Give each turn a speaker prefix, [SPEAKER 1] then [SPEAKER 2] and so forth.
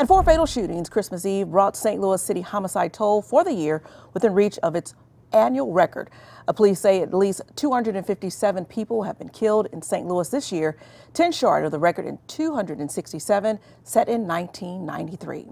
[SPEAKER 1] And four fatal shootings Christmas Eve brought St. Louis City homicide toll for the year within reach of its annual record. Police say at least 257 people have been killed in St. Louis this year, 10 short of the record in 267 set in 1993.